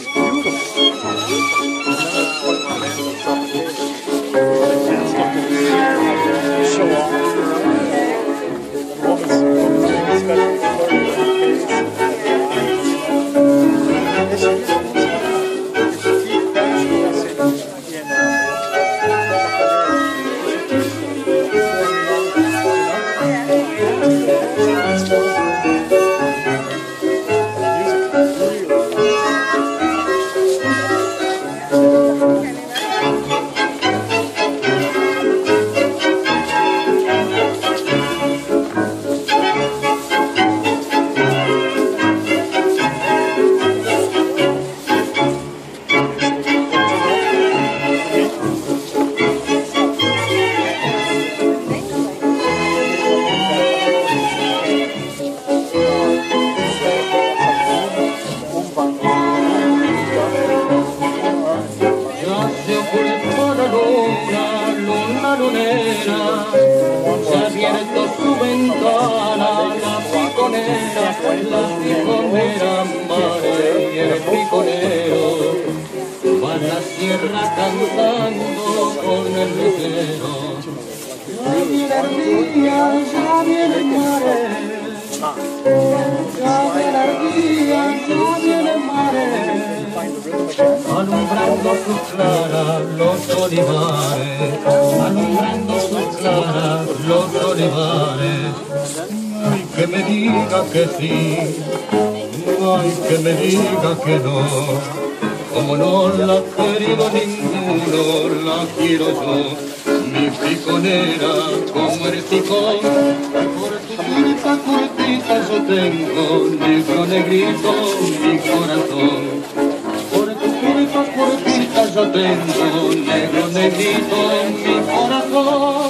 beautiful. lunera, se ha abierto su ventana, la piconera, la piconera, madre y el piconero, va la sierra cantando con el lucero. Ya viene el día, ya viene el mare, ya viene el día, ya viene olivares, alumbrando los olivares. Ay, que me diga que sí, ay, que me diga que no. Como no la ha querido ninguno, la quiero yo, mi piconera, como el picón. Por tu curita, curtita yo tengo, negro, negrito, mi corazón. Por tu curita, curtita yo tengo, negro, negrito, mi corazón.